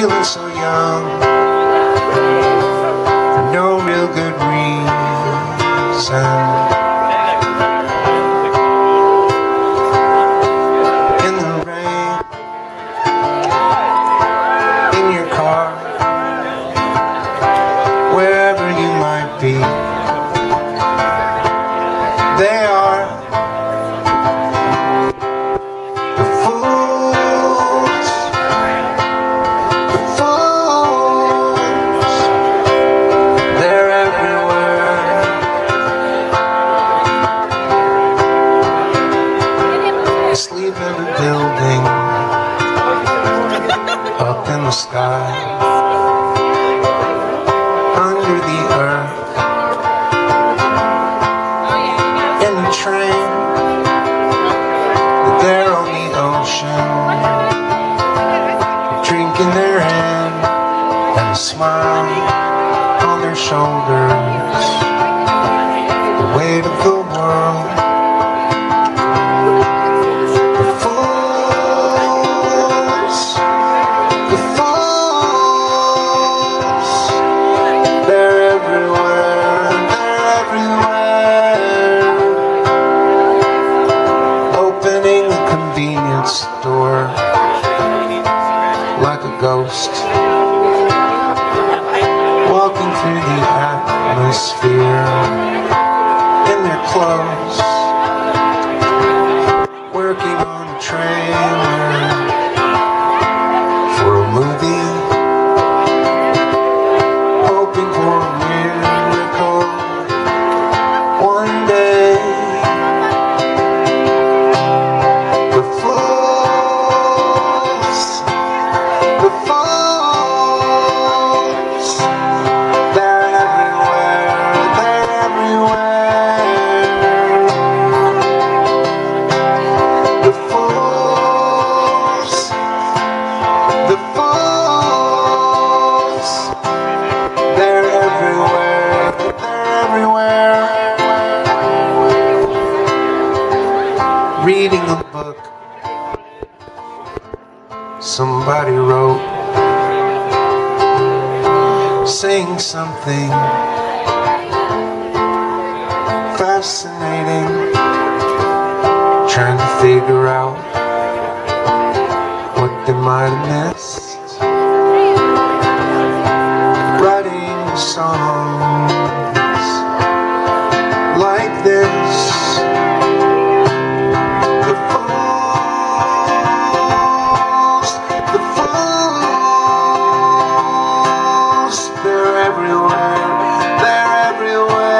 feeling so young the sky, under the earth, in the train, they're on the ocean drink in their hand and a smile on their shoulders. Ghost. Walking through the atmosphere in their clothes. Working on a trailer Reading a book. Somebody wrote saying something fascinating trying to figure out what they might have missed everywhere, they're everywhere.